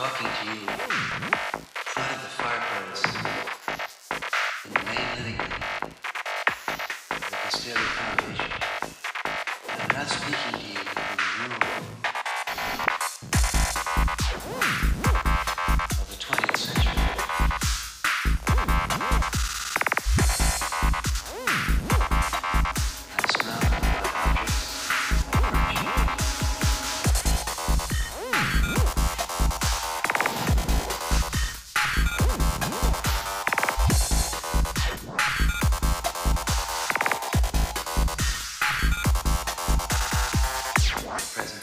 talking to you. It's not the fireplace. In the main living room. At the Castelli Foundation. I'm not speaking to you from the room.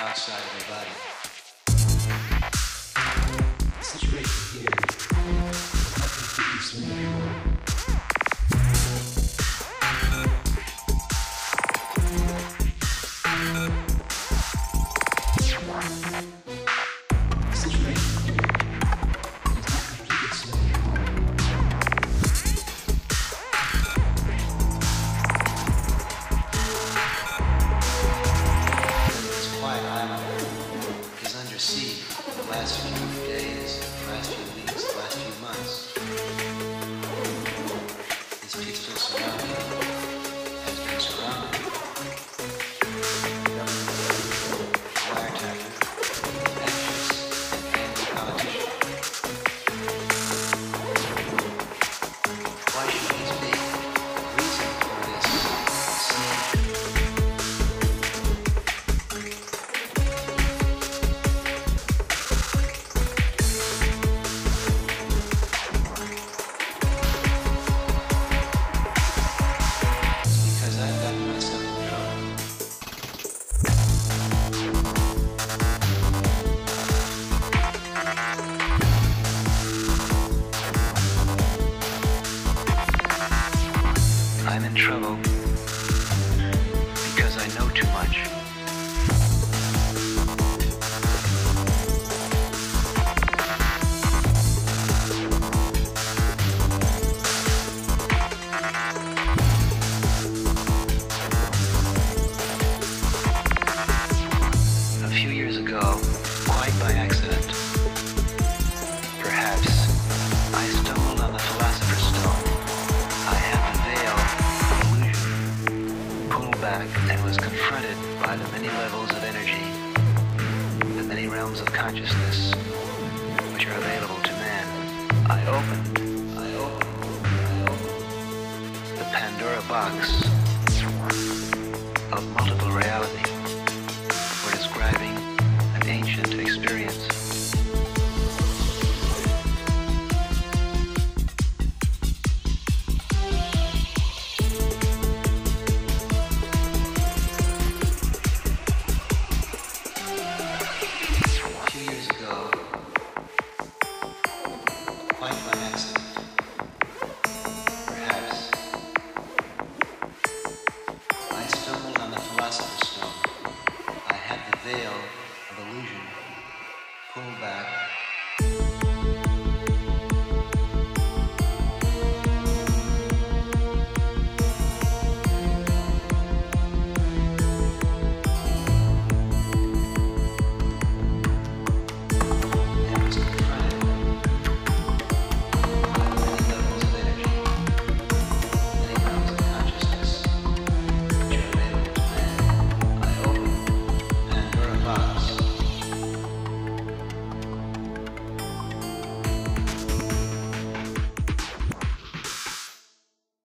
outside of your body. The situation here is nothing to be surrendered. I'm in trouble because I know too much. levels of energy, the many realms of consciousness which are available to man. I opened, I opened, I opened the Pandora box of multiple reality.